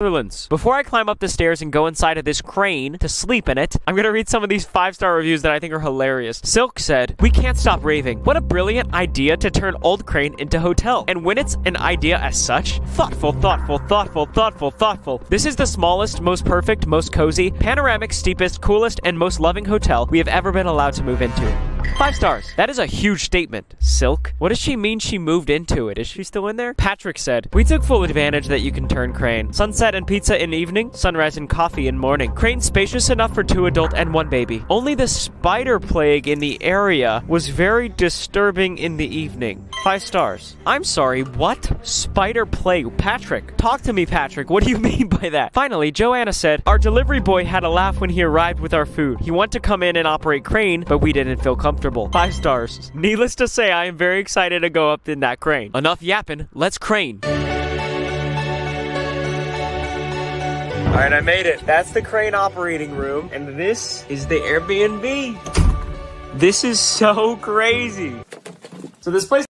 Netherlands. Before I climb up the stairs and go inside of this crane to sleep in it, I'm gonna read some of these five star reviews that I think are hilarious. Silk said, We can't stop raving. What a brilliant idea to turn old crane into hotel. And when it's an idea as such, thoughtful, thoughtful, thoughtful, thoughtful, thoughtful. This is the smallest, most perfect, most cozy, panoramic, steepest, coolest, and most loving hotel we have ever been allowed to move into. Five stars. That is a huge statement. Silk? What does she mean she moved into it? Is she still in there? Patrick said, We took full advantage that you can turn crane. Sunset and pizza in evening, sunrise and coffee in morning. Crane spacious enough for two adult and one baby. Only the spider plague in the area was very disturbing in the evening. Five stars. I'm sorry, what? Spider plague. Patrick. Talk to me, Patrick. What do you mean by that? Finally, Joanna said, Our delivery boy had a laugh when he arrived with our food. He wanted to come in and operate crane, but we didn't feel comfortable. Five stars. Needless to say, I am very excited to go up in that crane. Enough yapping. Let's crane. All right, I made it. That's the crane operating room, and this is the Airbnb. This is so crazy. So this place